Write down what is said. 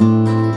you